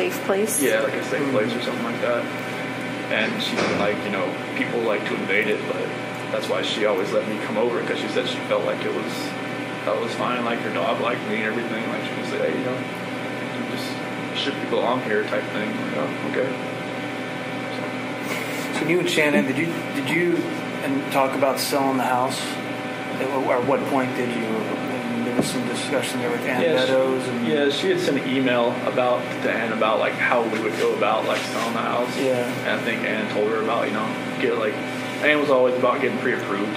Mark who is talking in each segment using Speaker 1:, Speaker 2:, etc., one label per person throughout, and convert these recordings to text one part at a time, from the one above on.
Speaker 1: Safe place.
Speaker 2: yeah, like a safe place or something like that. And she like you know people like to invade it, but that's why she always let me come over because she said she felt like it was that was fine, like her dog liked me and everything. Like she could say, hey, you know, you just should be belong here type thing. Like, oh, okay.
Speaker 3: So you and Shanann, did you did you and talk about selling the house? At at what point did you? Was some discussion there with Ann
Speaker 2: Yeah, she-
Speaker 3: and
Speaker 2: Yeah, she had sent an email about to Anne about like how we would go about like selling the house.
Speaker 3: Yeah.
Speaker 2: And I think Ann told her about you know get like Ann was always about getting pre-approved.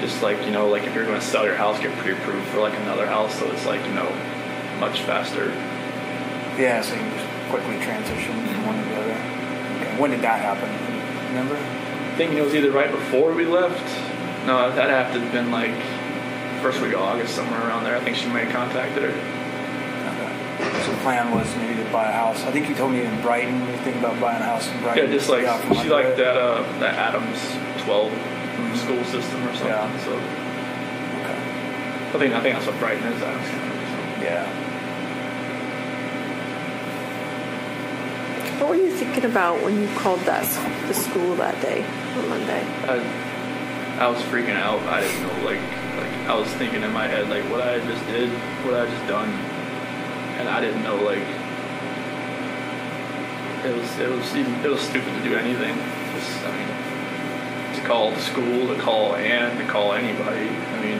Speaker 2: Just like you know like if you're going to sell your house, get pre-approved for like another house, so it's like you know much faster.
Speaker 3: yeah, so you can just quickly transition from one to the other. Okay. When did that happen? Remember?
Speaker 2: I think it was either right before we left. No, that had to have been like first week of August, somewhere around there. I think she may have contacted her.
Speaker 3: Okay. So the plan was maybe to buy a house. I think you told me in Brighton. You think about buying a house in Brighton.
Speaker 2: Yeah, just like
Speaker 3: Yeah,
Speaker 2: she
Speaker 3: under
Speaker 2: liked that uh that Adams 12 school system or something.
Speaker 3: Yeah.
Speaker 2: So
Speaker 3: Okay.
Speaker 2: I think I think that's what Brighton is. Adams County, so.
Speaker 3: Yeah.
Speaker 1: What were you thinking about when you called that the school that day on Monday?
Speaker 2: I, I was freaking out. I didn't know like like I was thinking in my head like what I just did, what I just done, and I didn't know like it was it was even it was stupid to do anything. Just I mean to call the school, to call Ann, to call anybody. I mean,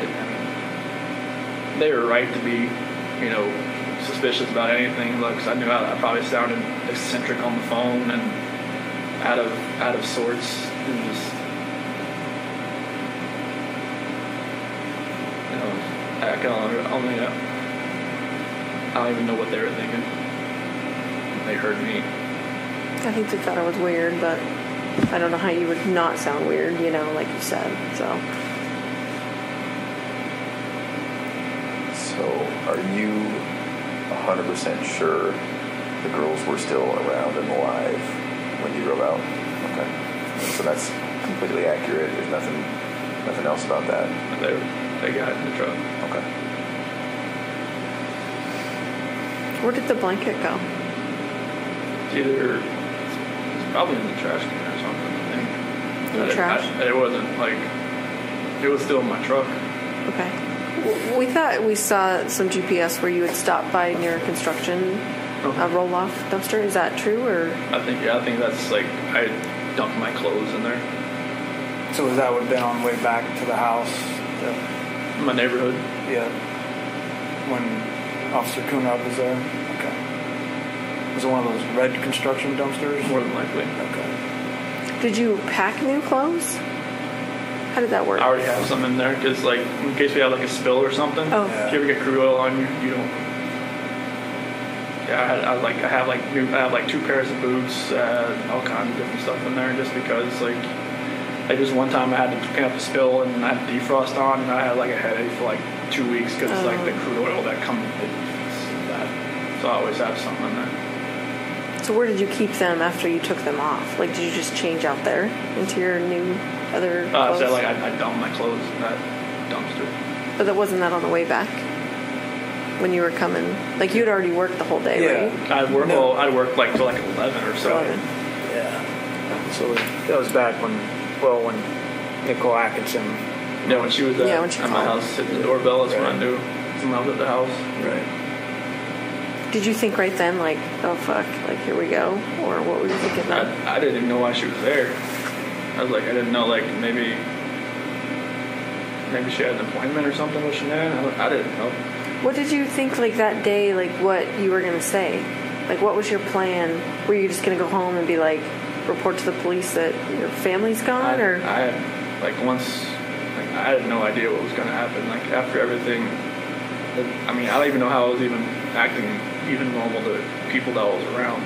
Speaker 2: it, I mean they were right to be you know suspicious about anything. Look, 'cause I knew I, I probably sounded eccentric on the phone and out of out of sorts and just you know I can only, only uh, I don't even know what they were thinking. They heard me.
Speaker 1: I think they thought I was weird, but I don't know how you would not sound weird, you know, like you said. So
Speaker 4: So, are you 100% sure the girls were still around and alive when you drove out? Okay. So that's completely accurate. There's nothing, nothing else about that.
Speaker 2: And they they got in the truck.
Speaker 4: Okay.
Speaker 1: where did the blanket go?
Speaker 2: It's either it's probably in the trash can or something. I think.
Speaker 1: In the
Speaker 2: I
Speaker 1: trash?
Speaker 2: I- it wasn't like it was still in my truck.
Speaker 1: Okay. W- We thought we saw some GPS where you would stop by near a construction
Speaker 2: Okay.
Speaker 1: uh, roll off dumpster. Is that true or?
Speaker 2: I think yeah, I think that's like I dumped my clothes in there.
Speaker 3: So that would have been on the way back to the house. The,
Speaker 2: In my neighborhood.
Speaker 3: yeah. When Officer Coonrod was there. Okay. Was it one of those red construction dumpsters?
Speaker 2: More than likely.
Speaker 3: Okay.
Speaker 1: Did you pack new clothes? How did that work?
Speaker 2: I already have some in there because, like, in case we have like a spill or something.
Speaker 1: Oh.
Speaker 2: If you ever get crude oil on you, you don't. Yeah, I, had, I like I have like new I have like two pairs of boots, uh, all kinds of different stuff in there, just because like. Like just one time I had to clean up a spill and I had defrost on and I had like a headache for like two weeks because
Speaker 1: Oh.
Speaker 2: like the crude oil that comes it's bad. So I always have something in there.
Speaker 1: So where did you keep them after you took them off? Like, did you just change out there into your new other
Speaker 2: Uh,
Speaker 1: clothes?
Speaker 2: so like I, I dumped my clothes in that dumpster.
Speaker 1: but that wasn't that on the way back when you were coming. Like you'd already worked the whole day,
Speaker 3: Yeah.
Speaker 1: right?
Speaker 2: I work
Speaker 3: No.
Speaker 2: well. I worked like till like eleven or so.
Speaker 1: Eleven.
Speaker 3: Yeah. So that was back when, well, when Nicole Atkinson.
Speaker 2: Yeah, when she was at,
Speaker 1: Yeah, when she
Speaker 2: at my
Speaker 1: called.
Speaker 2: house hitting the doorbell, that's when I knew someone was at the house.
Speaker 3: Right.
Speaker 1: Did you think right then, like, oh fuck, like here we go, or what were you thinking then?
Speaker 2: I, I didn't even know why she was there. I was like, I didn't know, like maybe, maybe she had an appointment or something with Shanann. I, I didn't know.
Speaker 1: What did you think, like that day, like what you were gonna say? Like, what was your plan? Were you just gonna go home and be like, report to the police that your family's gone, or
Speaker 2: I had like once, like I had no idea what was gonna happen. Like after everything, I mean, I don't even know how I was even acting even normal to people that I was around.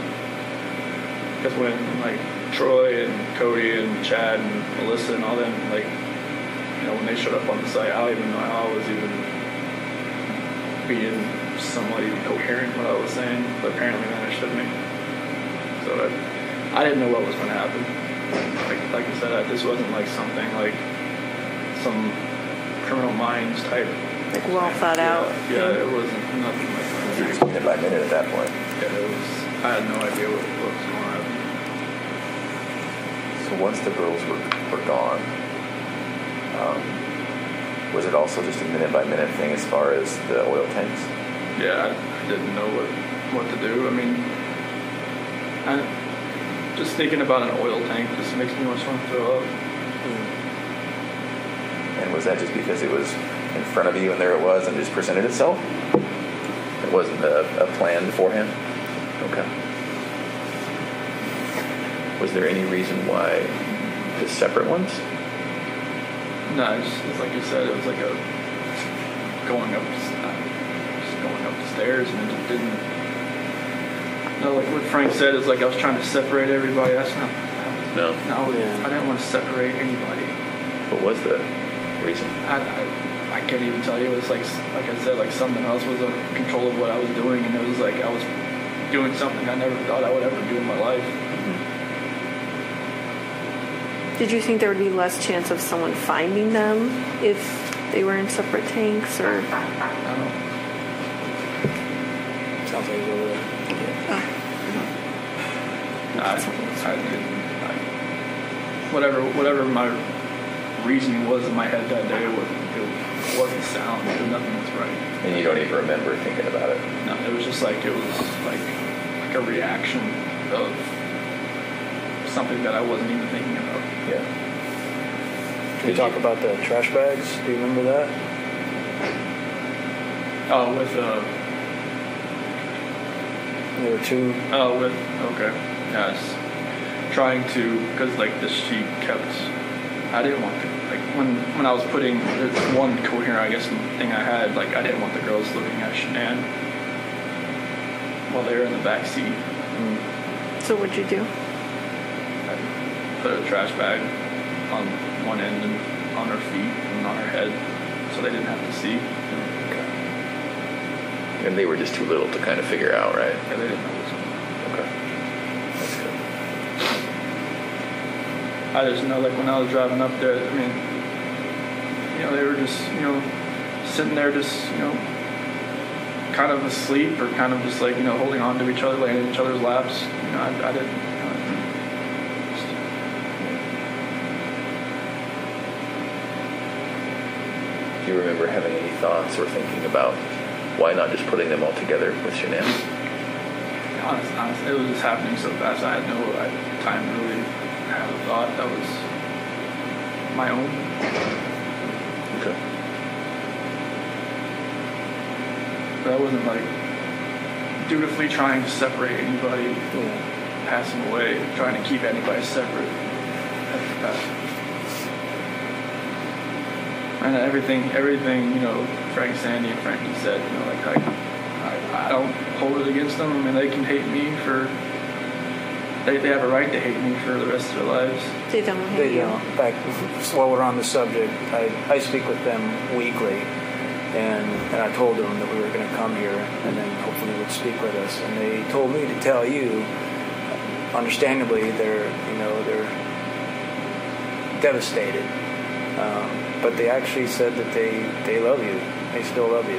Speaker 2: Because when like Troy and Cody and Chad and Melissa and all them, like, you know, when they showed up on the site, I don't even know how I was even being somewhat even coherent what I was saying. But apparently that understood me. So I, I didn't know what was going to happen. Like, like I said, I, this wasn't like something like some Criminal Minds type.
Speaker 1: Like well thought
Speaker 2: yeah,
Speaker 1: out.
Speaker 2: Yeah,
Speaker 1: thing.
Speaker 2: it wasn't nothing like that.
Speaker 4: You're just minute by minute at that point.
Speaker 2: Yeah, it was. I had no idea what, what was going on.
Speaker 4: So once the girls were, were gone, um, was it also just a minute by minute thing as far as the oil tanks?
Speaker 2: Yeah, I, I didn't know what what to do. I mean, I, just thinking about an oil tank just makes me want to throw up. Hmm.
Speaker 4: And was that just because it was in front of you and there it was and just presented itself? It wasn't a, a plan beforehand? Okay. Was there any reason why the separate ones?
Speaker 2: No, it's, it's like you said, it was like a going up, just going up the stairs, and it just didn't. No, like what Frank said is like I was trying to separate everybody. That's not.
Speaker 4: No.
Speaker 2: No,
Speaker 3: Yeah.
Speaker 2: I didn't want to separate anybody.
Speaker 4: What was the reason?
Speaker 2: I, I, I can't even tell you. It was like, like I said, like something else was in control of what I was doing, and it was like I was doing something I never thought I would ever do in my life. Mm-hmm.
Speaker 1: Did you think there would be less chance of someone finding them if they were in separate tanks or?
Speaker 2: I don't.
Speaker 3: Sounds like over there.
Speaker 2: I, I. I, whatever, whatever my reasoning was in my head that day, it wasn't, it wasn't sound. It, nothing was right.
Speaker 4: And you don't even remember thinking about it.
Speaker 2: No, it was just like it was like like a reaction of something that I wasn't even thinking about.
Speaker 4: Yeah.
Speaker 3: Can we talk about the trash bags? Do you remember that?
Speaker 2: Oh, with uh,
Speaker 3: There were two.
Speaker 2: oh, with okay, yes, trying to because like the she kept. I didn't want to like when when I was putting there's one coherent I guess thing I had like I didn't want the girls looking at Shanann while they were in the back seat. Mm.
Speaker 1: So what'd you do?
Speaker 2: I put a trash bag on one end and on her feet and on her head so they didn't have to see.
Speaker 4: And they were just too little to kind of figure out, right?
Speaker 2: Yeah, they didn't know what was going on.
Speaker 4: Okay. That's good.
Speaker 2: I just know, like, when I was driving up there, I mean, you know, they were just, you know, sitting there just, you know, kind of asleep or kind of just like, you know, holding on to each other, laying in each other's laps. You know, I, I didn't, you know, just,
Speaker 4: Do you remember having any thoughts or thinking about why not just putting them all together with Shanann?
Speaker 2: honest, honest, it was just happening so fast. I had no time to really thought that was my own.
Speaker 4: Okay.
Speaker 2: But I wasn't like dutifully trying to separate anybody
Speaker 3: Yeah. Mm.
Speaker 2: passing away, trying to keep anybody separate. And everything, everything, you know, Frank Sandy and Frankie said, you know, like I, I, I don't hold it against them. I mean, they can hate me for, they, they have a right to hate me for the rest of their lives.
Speaker 1: They don't hate
Speaker 3: They
Speaker 1: you.
Speaker 3: don't. In fact, while we're on the subject, I, I speak with them weekly, and, and I told them that we were going to come here and then hopefully would speak with us. And they told me to tell you, understandably, they're you know they're devastated, um, but they actually said that they they love you. They still love you,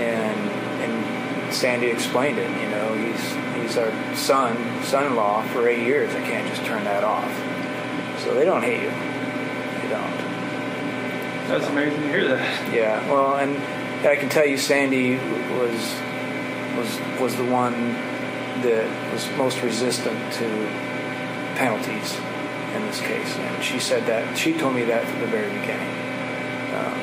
Speaker 3: and and Sandy explained it. You know, our uh, son son-in-law for eight years. I can't just turn that off. So they don't hate you. They don't.
Speaker 2: That's amazing to hear that.
Speaker 3: Yeah. Well, and I can tell you, Sandy was was was the one that was most resistant to penalties in this case, and she said that she told me that from the very beginning.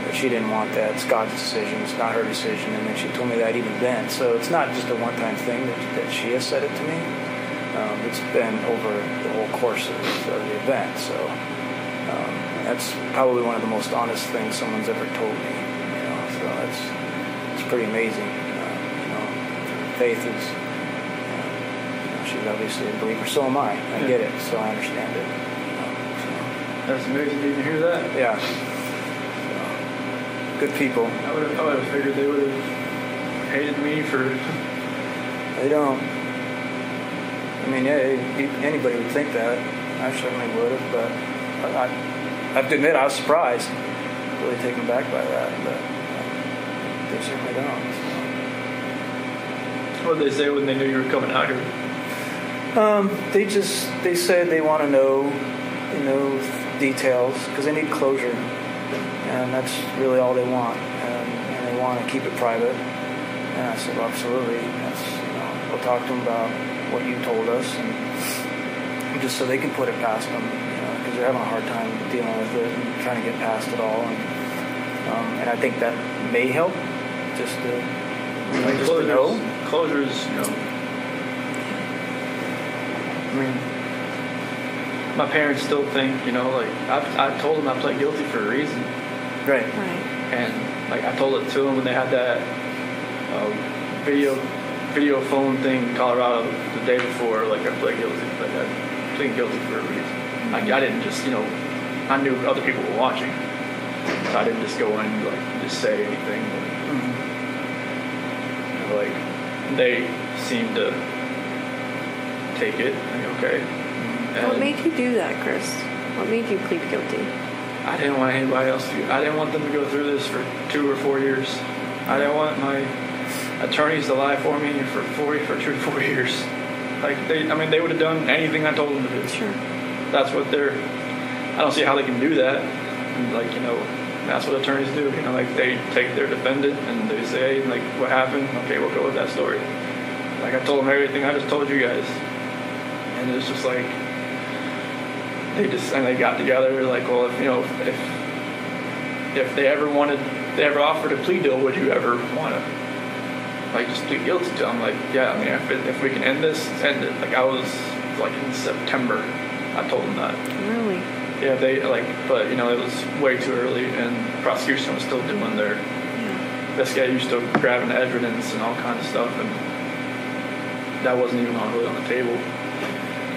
Speaker 3: That she didn't want that. It's God's decision. It's not her decision. And then she told me that even then. So it's not just a one-time thing that, that she has said it to me. Um, it's been over the whole course of, of the event. So um, that's probably one of the most honest things someone's ever told me. You know, so that's it's pretty amazing. Uh, you know, faith is. Uh, you know, she's obviously a believer. So am I. I get it. So I understand it. You know, so,
Speaker 2: That's amazing to hear that.
Speaker 3: yeah. Good people.
Speaker 2: I would have, I would have figured they would have hated me for.
Speaker 3: They don't. I mean, yeah, anybody would think that. I certainly would have, but I, I have to admit I was surprised. really taken back by that, but they certainly don't. So.
Speaker 2: What did they say when they knew you were coming out here?
Speaker 3: Um, they just they said they want to know, you know, details because they need closure, and that's really all they want, and, and they want to keep it private. And I said, well, absolutely. That's you know, we'll talk to them about what you told us, and just so they can put it past them, you know, because they're having a hard time dealing with it and trying to get past it all. And um, and I think that may help, just to, you know, just to know.
Speaker 2: closures, closures, you know. I mean, my parents still think, you know, like I, I told them I pled guilty for a reason,
Speaker 3: Right.
Speaker 1: Right.
Speaker 2: and like I told it to them when they had that uh, video video phone thing in Colorado the day before. Like I pled guilty, like I plead guilty for a reason. Like I didn't just, you know, I knew other people were watching, so I didn't just go in and like just say anything.
Speaker 3: Mhm.
Speaker 2: like they seemed to take it like okay
Speaker 1: What
Speaker 2: and
Speaker 1: made you do that, Chris? What made you plead guilty?
Speaker 2: I didn't want anybody else to i didn't want them to go through this for two or four years. I didn't want my attorneys to lie for me for four for two to four years. Like they i mean they would have done anything i told them to do.
Speaker 1: Sure.
Speaker 2: that's what they're i don't see how they can do that. And like you know that's what attorneys do you know like they take their defendant and they say like what happened? Okay we'll go with that story. Like i told them everything i just told you guys. And it's just like they just and they got together like well if you know if if they ever wanted they ever offered a plea deal would you ever want to like just plead guilty to i'm like yeah i mean if, it, if we can end this end it like i was like in september i told them that
Speaker 1: Really?
Speaker 2: yeah, they like, but you know, it was way too early, and prosecution was still doing their
Speaker 1: Yeah.
Speaker 2: investigating, still grabbing evidence and all kinds of stuff, and that wasn't even on really on the table.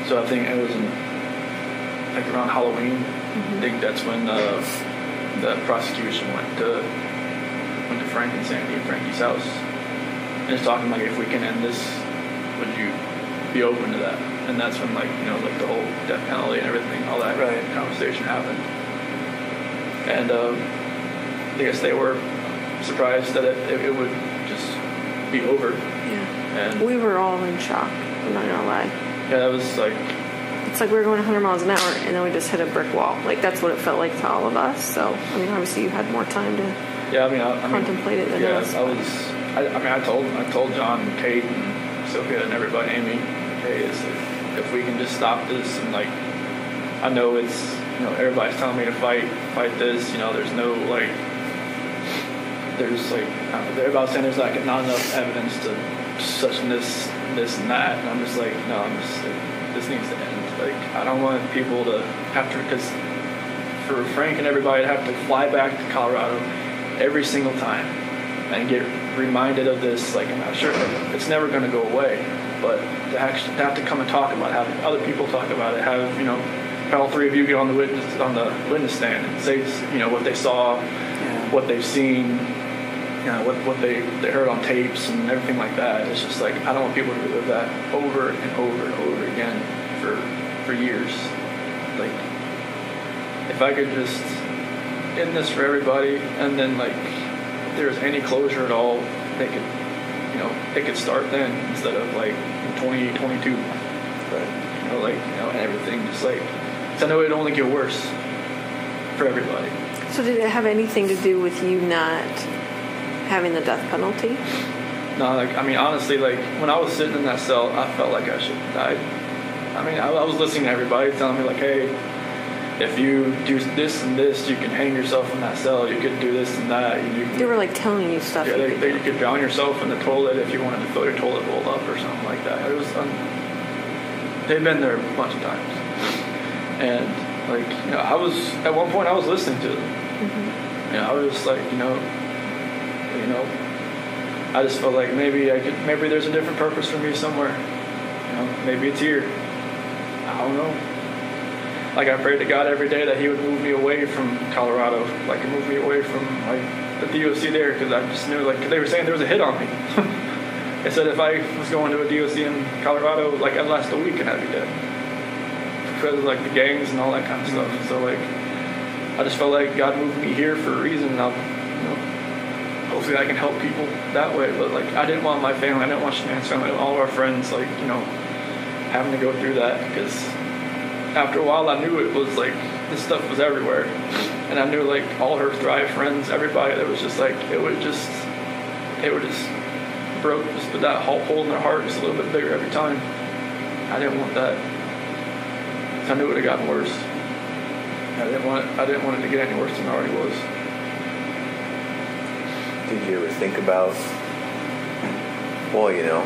Speaker 2: So I think it was in, like around Halloween. I think that's when uh, the prosecution went to went to Frank and Sandy and Frankie's house, and it's talking like, if we can end this, would you be open to that? And that's when like you know like the whole death penalty and everything, all that
Speaker 3: Right.
Speaker 2: conversation happened. And um, I guess they were surprised that it, it, it would just be over.
Speaker 1: Yeah.
Speaker 2: And
Speaker 1: We were all in shock. I'm not gonna lie.
Speaker 2: yeah, that was like
Speaker 1: It's like we were going 100 miles an hour, and then we just hit a brick wall. Like that's what it felt like to all of us. So I mean, obviously you had more time to.
Speaker 2: yeah. I mean, I, I mean,
Speaker 1: Contemplate it than
Speaker 2: yeah,
Speaker 1: us,
Speaker 2: I was. I, I mean, I told I told John, and Kate, and Sophia, and everybody, Amy, hey, is if, if we can just stop this and like, I know it's you know everybody's telling me to fight fight this. You know, there's no like. There's like I don't know, everybody's saying there's like not enough evidence to such and this this and that, and I'm just like no, I'm just like, this needs to end. Like I don't want people to have to because for Frank and everybody to have to fly back to Colorado every single time and get reminded of this. Like, I'm not sure it's never going to go away, but to actually to have to come and talk about it, have other people talk about it, have you know, all three of you get on the witness on the witness stand and say you know what they saw,
Speaker 3: Yeah.
Speaker 2: what they've seen. You know, what, what they, they heard on tapes and everything like that. It's just like I don't want people to relive that over and over and over again for for years. Like if I could just end this for everybody, and then like if there's any closure at all, they could, you know, they could start then instead of like in 2022.
Speaker 3: Right.
Speaker 2: You know, like you know, everything just like, 'cause I know it'd only get worse for everybody.
Speaker 1: So did it have anything to do with you not having the death penalty?
Speaker 2: No, like I mean, honestly, like when I was sitting in that cell, I felt like I should have died. I mean, I, I was listening to everybody telling me like, hey, if you do this and this, you can hang yourself in that cell. You could do this and that. You,
Speaker 1: They were like telling you stuff.
Speaker 2: Yeah,
Speaker 1: you
Speaker 2: they,
Speaker 1: could
Speaker 2: they, you could drown yourself in the toilet if you wanted to fill your toilet bowl up or something like that. It was, um, they've been there a bunch of times, and like you know, I was at one point I was listening to them.
Speaker 1: Mm-hmm.
Speaker 2: You know, I was just like, you know, you know, I just felt like maybe I could, maybe there's a different purpose for me somewhere. You know, maybe it's here. I don't know. Like I prayed to God every day that He would move me away from Colorado, like move me away from like the DOC there, because I just knew like 'cause they were saying there was a hit on me. they said if I was going to a DOC in Colorado, like I'd last a week and I'd be dead because of like the gangs and all that kind of stuff. Mm-hmm. So like I just felt like God moved me here for a reason. And I'll, you know, hopefully I can help people that way. But like, I didn't want my family, I didn't want Shanann's family, all of our friends, like, you know, having to go through that because after a while I knew it was like this stuff was everywhere, and I knew like all her Thrive friends, everybody that was just like it would just, it would just broke just that hole in their heart just a little bit bigger every time. I didn't want that. I knew it would have gotten worse. I didn't want it, I didn't want it to get any worse than it already was.
Speaker 4: Did you ever think about, well, you know,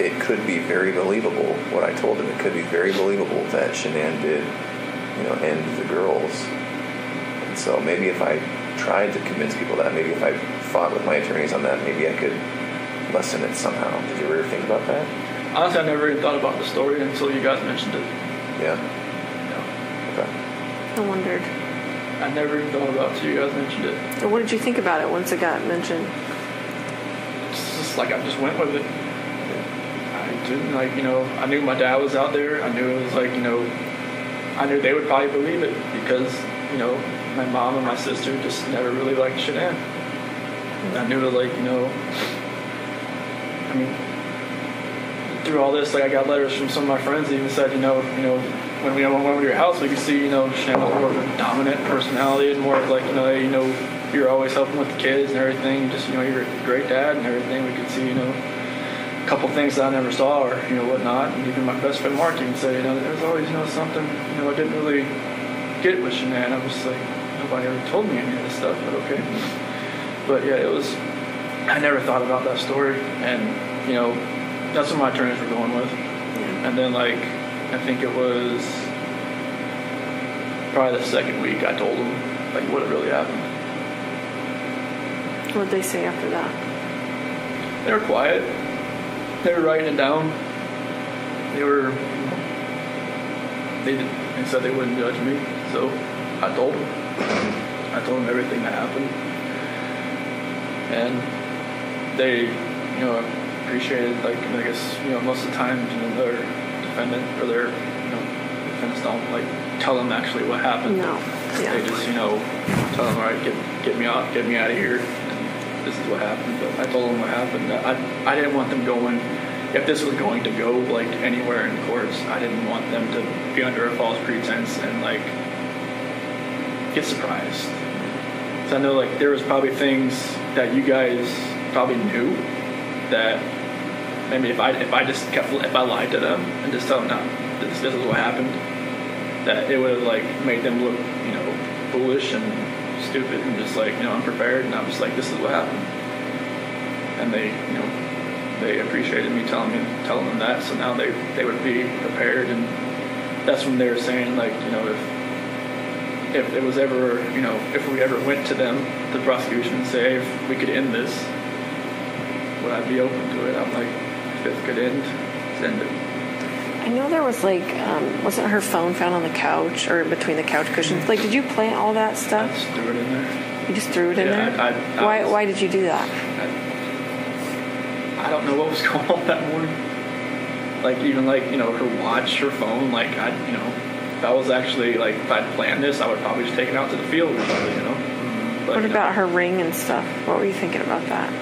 Speaker 4: it could be very believable what I told him. It could be very believable that Shanann did, you know, end the girls. And so maybe if I tried to convince people that, maybe if I fought with my attorneys on that, maybe I could lessen it somehow. Did you ever think about that?
Speaker 2: Honestly, I never even thought about the story until you guys mentioned it.
Speaker 4: Yeah.
Speaker 2: You
Speaker 4: Okay.
Speaker 1: I wondered.
Speaker 2: I never even thought about it until you guys mentioned it.
Speaker 1: So what did you think about it once it got mentioned?
Speaker 2: It's just like I just went with it. Like, you know, I knew my dad was out there. I knew it was like, you know, I knew they would probably believe it because, you know, my mom and my sister just never really liked Shanann. I knew like, you know, I mean, through all this, like I got letters from some of my friends that even said, you know, you know, when we went over to your house, we could see, you know, Shanann was more of a dominant personality and more of like, you know, you know, you're always helping with the kids and everything. Just, you know, you're a great dad and everything. We could see, you know, couple things that I never saw or, you know, whatnot. And even my best friend Mark even said, you know, there's always, you know, something, you know, I didn't really get with Shanann. I was like, nobody ever told me any of this stuff, but okay. But yeah, it was, I never thought about that story. And, you know, that's what my attorneys were going with.
Speaker 1: Yeah.
Speaker 2: And then, like, I think it was probably the second week I told them, like, what had really happened.
Speaker 1: What did they say after that?
Speaker 2: They were quiet. They were writing it down. They were, they, did, they said they wouldn't judge me. So I told them. I told them everything that happened. And they, you know, appreciated, like, I guess, you know, most of the time, you know, their defendant or their, you know, defendants don't, like, tell them actually what happened.
Speaker 1: No. Yeah.
Speaker 2: They just, you know, tell them, all right, get, get me out, get me out of here. This is what happened. But I told them what happened. I, I didn't want them going, if this was going to go, like, anywhere in courts, I didn't want them to be under a false pretense and, like, get surprised. So I know, like, there was probably things that you guys probably knew that maybe if I if I just kept if I lied to them and just tell them no, this, this is what happened, that it would have like made them look you know foolish and stupid and just like you know unprepared. And I'm just like this is what happened, and they you know they appreciated me telling me telling them that. So now they they would be prepared, and that's when they were saying like you know if if it was ever, you know, if we ever went to them, the prosecution, say, if we could end this, would I be open to it? I'm like, if it could end, send it.
Speaker 1: I know there was like, um, wasn't her phone found on the couch or between the couch cushions? Like, did you plant all that
Speaker 2: I
Speaker 1: stuff?
Speaker 2: just threw it in there.
Speaker 1: You just threw it in
Speaker 2: Yeah,
Speaker 1: there.
Speaker 2: I- I- I
Speaker 1: why?
Speaker 2: was-
Speaker 1: Why did you do that?
Speaker 2: I, I don't know what was going on that morning. Like even like you know her watch, her phone. Like I, you know, if I was actually like if I'd planned this, I would probably just take it out to the field or something. You know. But,
Speaker 1: What
Speaker 2: you know,
Speaker 1: about her ring and stuff? What were you thinking about that?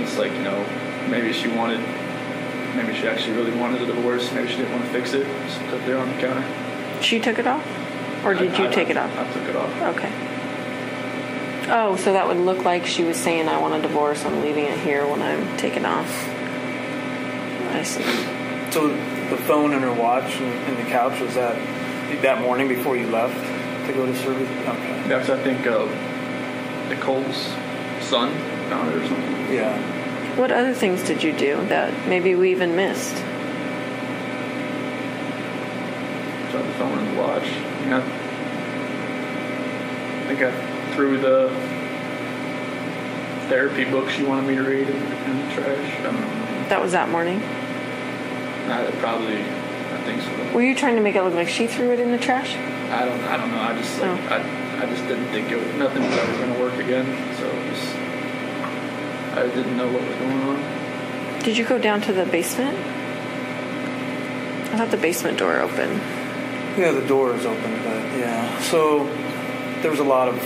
Speaker 2: It's like you know, maybe she wanted, maybe she actually really wanted a divorce. Maybe she didn't want to fix it. Just put it there on the counter.
Speaker 1: She took it off, or did
Speaker 2: I-
Speaker 1: you
Speaker 2: I-
Speaker 1: take it off?
Speaker 2: I took it off.
Speaker 1: Okay. Oh, so that would look like she was saying, "I want a divorce. I'm leaving it here when I'm taken off." I see.
Speaker 3: So the phone and her watch and, and the couch was that that morning before you left to go to service. Okay.
Speaker 2: Yeah, 'cause I think uh, Nicole's son found it or something.
Speaker 3: Yeah.
Speaker 1: What other things did you do that maybe we even missed?
Speaker 2: Tried the phone and the watch. I, mean, I, I think I threw the therapy book she wanted me to read in, the trash. I don't know.
Speaker 1: That was that morning.
Speaker 2: I probably, I think so.
Speaker 1: Were you trying to make it look like she threw it in the trash?
Speaker 2: I don't, I don't know. I just like,
Speaker 1: Oh.
Speaker 2: I, I just didn't think it was, nothing was ever going to work again. So I didn't know what was going on.
Speaker 1: Did you go down to the basement? I thought the basement door open.
Speaker 3: Yeah, the door is open, but yeah. So there was a lot of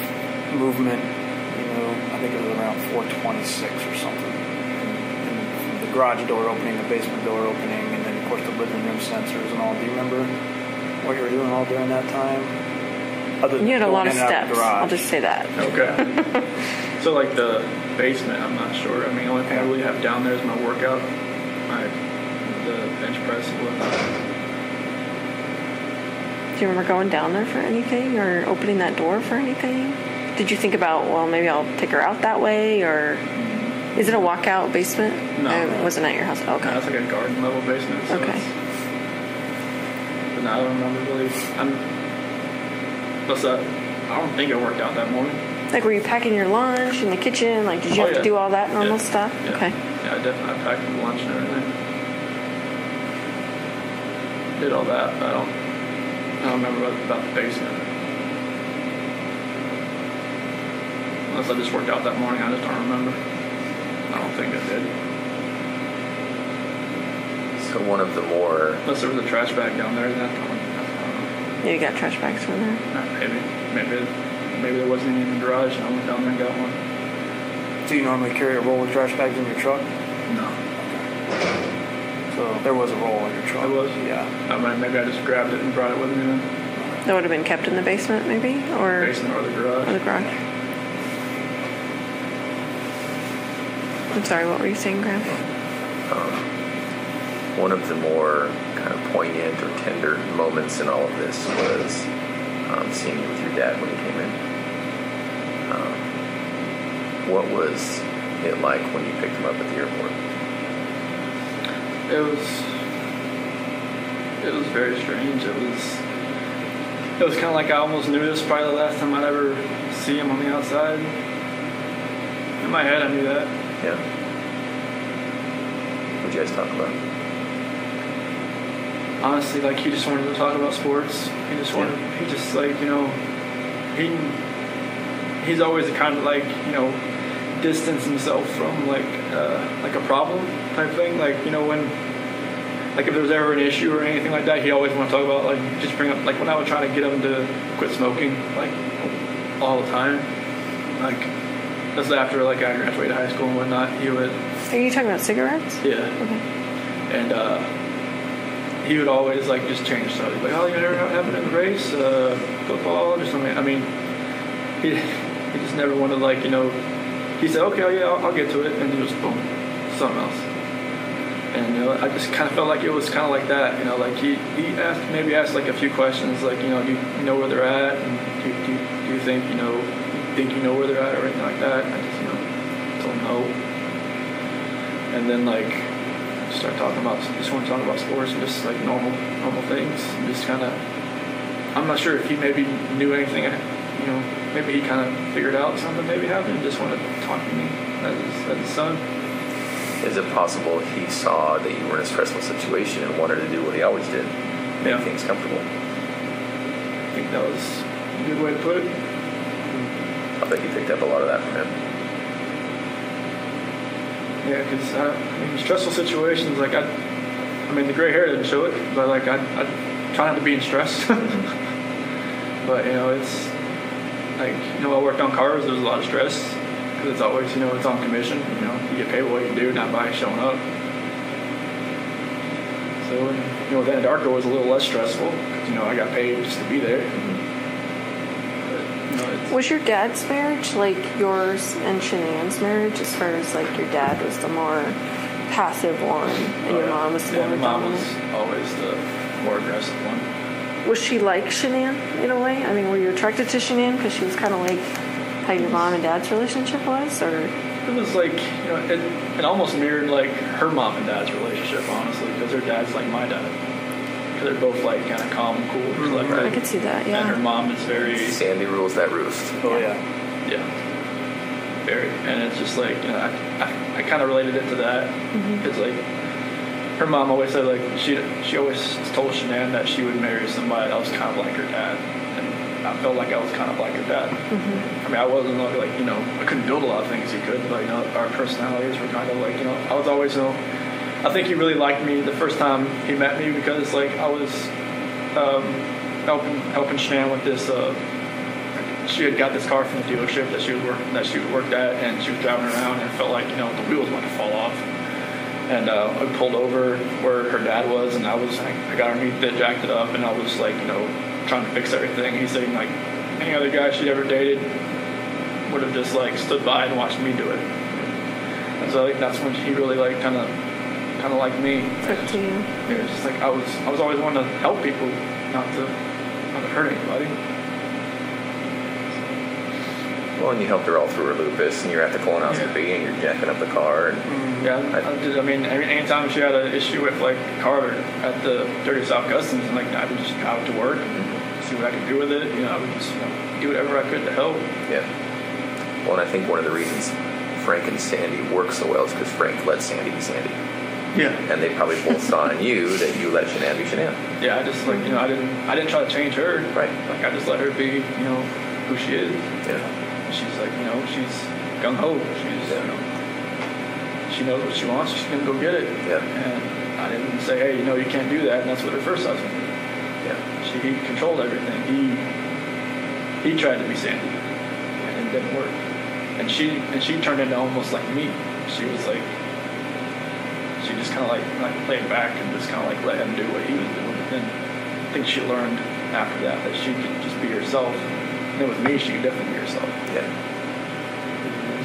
Speaker 3: movement. You know, I think it was around 426 or something. And, and the garage door opening, the basement door opening, and then of course the living room sensors and all. Do you remember what you were doing all during that time? Other
Speaker 1: You had a lot of
Speaker 3: in and out
Speaker 1: steps.
Speaker 3: the.
Speaker 1: I'll just say that.
Speaker 2: Okay. so like the basement, I'm not sure. I mean, the only thing I really have down there is my workout, my the bench press.
Speaker 1: Do you remember going down there for anything or opening that door for anything? Did you think about, well, maybe I'll take her out that way or is it a walkout basement?
Speaker 2: No.
Speaker 1: It wasn't at your house.
Speaker 2: No,
Speaker 1: Okay.
Speaker 2: it's like a garden level basement. So
Speaker 1: Okay.
Speaker 2: But no, I don't remember really. I'm. What's that? Uh, I don't think I worked out that morning.
Speaker 1: Like, were you packing your lunch in the kitchen? Like, did you
Speaker 2: Oh,
Speaker 1: have to do all that normal
Speaker 2: Yeah.
Speaker 1: stuff?
Speaker 2: Yeah.
Speaker 1: Okay.
Speaker 2: Yeah, I definitely I packed the lunch and everything. Did all that, but I don't. I don't remember about, about the basement. Unless I just worked out that morning, I just don't remember. I don't think I did.
Speaker 4: So one of the more
Speaker 2: Unless there was a trash bag down there, that time.
Speaker 1: Yeah, you got trash bags from there.
Speaker 2: don't. Maybe, maybe, maybe there wasn't any in the garage, and I went down there and got one.
Speaker 3: Do you normally carry a roll of trash bags in your truck?
Speaker 2: No.
Speaker 3: So there was a roll in your truck.
Speaker 2: There was?
Speaker 3: Yeah.
Speaker 2: I mean, maybe I just grabbed it and brought it with me then.
Speaker 1: That would have been kept in the basement, maybe? Or,
Speaker 2: Basement or the
Speaker 1: or the
Speaker 2: garage.
Speaker 1: garage. I'm sorry, what were you saying, Graham?
Speaker 4: one of the more kind of poignant or tender moments in all of this was um, seeing you with your dad when he came in. Um, what was it like when you picked him up at the airport?
Speaker 2: It was it was very strange. It was it was kind of like I almost knew this probably the last time I'd ever see him on the outside. In my head, I knew that.
Speaker 4: Yeah. What'd you guys talk about?
Speaker 2: Honestly, like he just wanted to talk about sports. He just wanted. He just like you know, he he's always kind of like you know distance himself from like uh, like a problem type thing. Like you know when like if there was ever an issue or anything like that, he always want to talk about like just bring up like when I was trying to get him to quit smoking like all the time. Like that's after like I graduated high school and whatnot. He would
Speaker 1: Are you talking about cigarettes?
Speaker 2: yeah,
Speaker 1: Okay.
Speaker 2: and uh, he would always like just change stuff. He'd be like, oh, you never happened in the race, uh, football or something. I mean, he he just never wanted like you know. He said, okay, oh, yeah, I'll, I'll get to it, and then just boom, something else. And you know, I just kind of felt like it was kind of like that. You know, like he, he asked maybe asked like a few questions, like you know, do you know where they're at, and do, do, do you think you know think you know where they're at or anything like that? I just you know told him no. And then like start talking about just want to talk about sports and just like normal normal things. And just kind of I'm not sure if he maybe knew anything. You know, maybe he kind of figured out something maybe happened. and Just wanted to talk to me as his, as his son.
Speaker 4: Is it possible he saw that you were in a stressful situation and wanted to do what he always did, make
Speaker 2: Yeah.
Speaker 4: things comfortable?
Speaker 2: I think that was a good way to put it.
Speaker 4: I bet you picked up a lot of that from him.
Speaker 2: Yeah, because uh, I mean, stressful situations, like I, I mean, the gray hair didn't show it, but like I, I try not to be in stress. but you know, it's like you know, I worked on cars. There's a lot of stress because it's always you know it's on commission. You know, you get paid what you do, not by showing up. So you know, then Anadarko was a little less stressful because you know I got paid just to be there. But, you know, it's,
Speaker 1: Was your dad's marriage like yours and Shanann's marriage, as far as like your dad was the more passive one and your mom was the
Speaker 2: yeah,
Speaker 1: more
Speaker 2: mom was always the more aggressive one.
Speaker 1: Was she like Shanann in a way? I mean, were you attracted to Shanann because she was kind of like how your mom and dad's relationship was, or
Speaker 2: It was like you know, it, it almost mirrored like her mom and dad's relationship, honestly, because her dad's like my dad. Because they're both like kind of calm and cool, just like
Speaker 1: mm,
Speaker 2: I
Speaker 1: could see that. Yeah.
Speaker 2: And her mom is very,
Speaker 4: Sandy rules that roost.
Speaker 3: Oh yeah.
Speaker 2: yeah, very. And it's just like you know, I, I, I kind of related it to that mm-hmm. because like her mom always said like she she always told Shanann that she would marry somebody that was kind of like her dad, and I felt like I was kind of like her dad. Mm-hmm. I mean, I wasn't like, like you know I couldn't build a lot of things he could, but you know our personalities were kind of like you know I was always you know I think he really liked me the first time he met me because like I was um, helping helping Shanann with this. Uh, she had got this car from the dealership that she was working that she worked at, and she was driving around and felt like you know the wheels might fall off. And uh, I pulled over where her dad was, and I was I got underneath it, jacked it up, and I was like, you know, trying to fix everything. He's saying like any other guy she'd ever dated would have just like stood by and watched me do it. And so like that's when he really like kind of kind of like me.
Speaker 1: Took to you.
Speaker 2: It was just like I was I was always wanting to help people, not to not to hurt anybody.
Speaker 4: Well, and you helped her all through her lupus, and you're at the colonoscopy, and you're jacking up the car, and mm,
Speaker 2: Yeah, I, did, I mean, every, anytime she had an issue with like Carter at the Dirty South Customs, and like I would just drive to work and see what I could do with it. You know, I would just you know, do whatever I could to help.
Speaker 4: yeah. Well, and I think one of the reasons Frank and Sandy work so well is because Frank let Sandy be Sandy,
Speaker 2: Yeah,
Speaker 4: and they probably both saw in you that you let Shanann be Shanann.
Speaker 2: yeah. I just like you know, I didn't I didn't try to change her.
Speaker 4: Right.
Speaker 2: Like I just let her be, you know, who she is.
Speaker 4: Yeah.
Speaker 2: She's like, you know, she's gung ho. She's,
Speaker 4: Yeah.
Speaker 2: you know, she knows what she wants. She's gonna go get it.
Speaker 4: Yeah.
Speaker 2: And I didn't say, hey, you know, you can't do that. And that's what her first husband did.
Speaker 4: Yeah.
Speaker 2: She he controlled everything. He he tried to be Sandy, and it didn't work. And she and she turned into almost like me. She was like, she just kind of like like played back and just kind of like let him do what he was doing. And then I think she learned after that that she could just be herself. And then with me, she could definitely be herself.
Speaker 4: Yeah.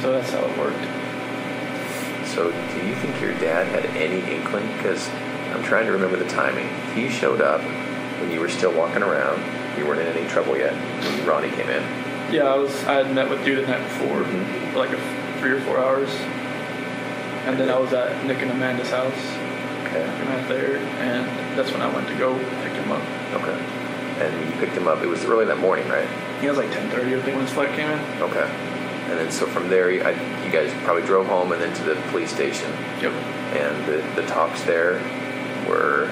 Speaker 2: So that's how it worked.
Speaker 4: So, do you think your dad had any inkling? Because I'm trying to remember the timing. He showed up when you were still walking around. You weren't in any trouble yet when Ronnie came in.
Speaker 2: Yeah, I was. I had met with dude the night before
Speaker 4: Mhm.
Speaker 2: for like a, three or four hours, and then I was at Nick and Amanda's house.
Speaker 4: Okay.
Speaker 2: and out there, and that's when I went to go pick him up.
Speaker 4: Okay. And you picked him up. It was early that morning, right?
Speaker 2: He was like 10:30, I think, when his flight came in.
Speaker 4: Okay. And then so from there, you, I, you guys probably drove home and then to the police station.
Speaker 2: Yep.
Speaker 4: And the, the talks there were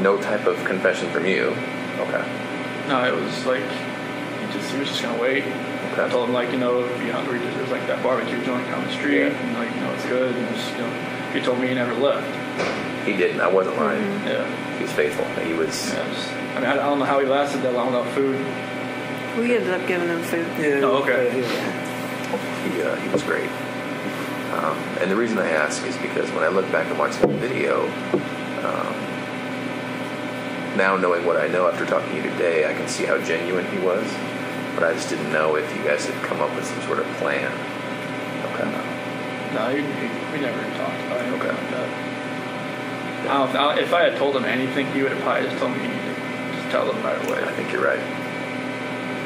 Speaker 4: no type of confession from you. Okay.
Speaker 2: No, it was like he just he was just gonna wait.
Speaker 4: Okay.
Speaker 2: I told him like you know if you're hungry, just there's like that barbecue joint down the street,
Speaker 4: Yeah.
Speaker 2: and like you know good. And just, you know, he told me he never left.
Speaker 4: He didn't. I wasn't lying.
Speaker 2: Yeah.
Speaker 4: He was faithful. He was.
Speaker 2: Yeah. I mean, I, I don't know how he lasted that long without food.
Speaker 1: We ended up giving him food.
Speaker 3: Yeah.
Speaker 2: Oh, okay.
Speaker 3: Yeah.
Speaker 4: He, uh, he was great. Um, and the reason I ask is because when I look back and watch the video, um, now knowing what I know after talking to you today, I can see how genuine he was. But I just didn't know if you guys had come up with some sort of plan. Okay.
Speaker 2: No, he, he, we never talked about anything
Speaker 4: Okay.
Speaker 2: like that. I don't, I, if I had told him anything, he would have probably just told me to just tell them right away.
Speaker 4: I think you're right.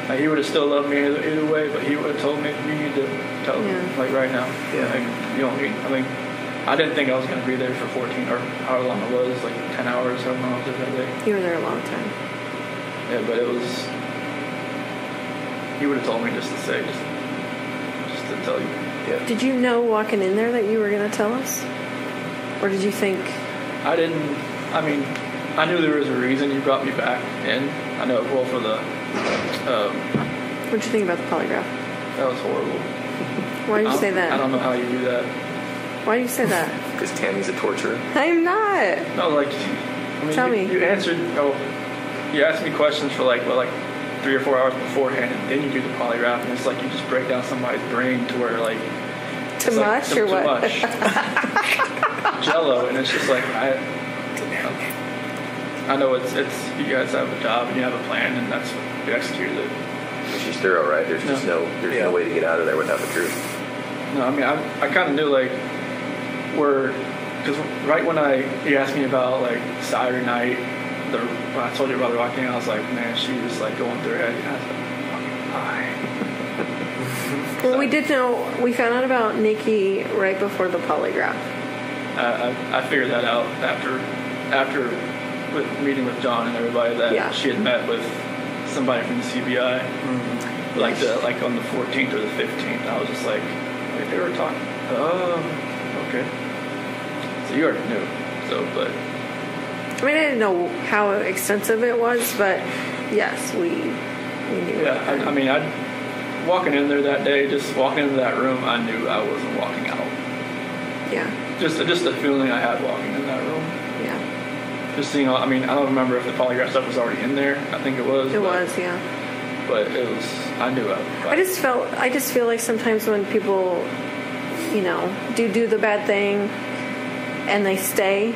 Speaker 2: Like, he would have still loved me either, either way, but he would have told me you need to tell them
Speaker 1: Yeah.
Speaker 2: like right now.
Speaker 4: Yeah.
Speaker 2: Like, you don't need. I mean, I didn't think I was going to be there for 14 or however long it was, like 10 hours, however long I was there that day.
Speaker 1: You were there a long time.
Speaker 2: Yeah, but it was. He would have told me just to say, just, just to tell you.
Speaker 4: Yeah.
Speaker 1: Did you know walking in there that you were going to tell us? Or did you think,
Speaker 2: I didn't. I mean, I knew there was a reason you brought me back in. I know well for the. Um,
Speaker 1: what'd you think about the polygraph?
Speaker 2: that was horrible.
Speaker 1: Why did
Speaker 2: I
Speaker 1: you say that?
Speaker 2: I don't know how you do that.
Speaker 1: Why do you say that?
Speaker 4: Because Tammy's a torturer.
Speaker 1: I'm not.
Speaker 2: No, like, I mean,
Speaker 1: Tell
Speaker 2: you,
Speaker 1: me.
Speaker 2: you answered. Oh, you asked me questions for like well, like three or four hours beforehand, and then you do the polygraph, and it's like you just break down somebody's brain to where like
Speaker 1: Too
Speaker 2: it's like
Speaker 1: much
Speaker 2: too,
Speaker 1: or
Speaker 2: too
Speaker 1: what?
Speaker 2: much. Jello, and it's just like I. I know it's it's you guys have a job and you have a plan, and that's you executed it.
Speaker 4: She's thorough, right? There's just no, there's
Speaker 3: Yeah.
Speaker 4: no way to get out of there without the truth.
Speaker 2: No, I mean, I, I kind of knew like where, because right when I he asked me about like Saturday night, the when I told you about the walking, I was like, man, she was like going through her head. And I was like, fucking.
Speaker 1: Well, we did know, we found out about Nikki right before the polygraph.
Speaker 2: I, I, I figured that out after after with meeting with John and everybody that
Speaker 1: Yeah.
Speaker 2: she had met with somebody from the CBI, mm-hmm. like the like on the 14th or the 15th. I was just like, they were talking. Oh, okay. So you already knew. So, but
Speaker 1: I mean, I didn't know how extensive it was, but yes, we, we knew.
Speaker 2: yeah, I, I mean, I walking in there that day, just walking into that room, I knew I wasn't walking out.
Speaker 1: yeah,
Speaker 2: Just just the feeling I had walking in that room.
Speaker 1: yeah.
Speaker 2: Just seeing, all, I mean, I don't remember if the polygraph stuff was already in there. I think it was.
Speaker 1: It
Speaker 2: but-
Speaker 1: was, yeah.
Speaker 2: but it was I knew I.
Speaker 1: I just felt I just feel like sometimes when people, you know, do do the bad thing, and they stay,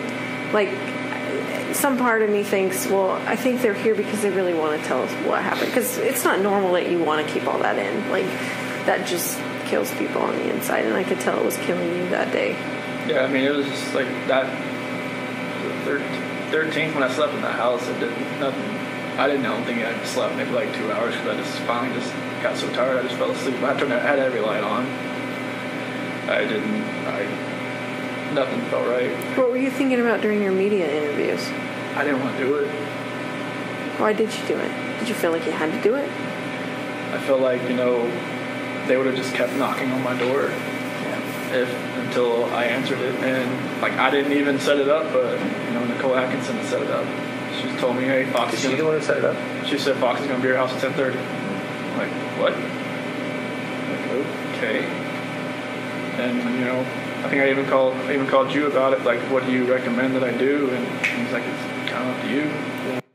Speaker 1: like some part of me thinks, well, I think they're here because they really want to tell us what happened. Because it's not normal that you want to keep all that in. Like that just kills people on the inside, and I could tell it was killing you that day.
Speaker 2: Yeah, I mean it was just like that. Thirteenth when I slept in the house, I did nothing. I didn't. I don't think I slept maybe like two hours because I just finally just got so tired. I just fell asleep. I turned. I had every light on. I didn't. I nothing felt right.
Speaker 1: What were you thinking about during your media interviews?
Speaker 2: I didn't want to do it.
Speaker 1: Why did you do it? Did you feel like you had to do it?
Speaker 2: I felt like you know they would have just kept knocking on my door if until I answered it. And like I didn't even set it up, but you know Nicole Atkinson set it up. She told me, "Hey, Fox
Speaker 4: Is
Speaker 2: is
Speaker 4: she the
Speaker 2: gonna."
Speaker 4: one who set it up?
Speaker 2: She said Fox is gonna be at your house at ten thirty. I'm like what? Like okay. And you know, I think I even called I even called you about it. Like, what do you recommend that I do? And he's like, it's talent to you.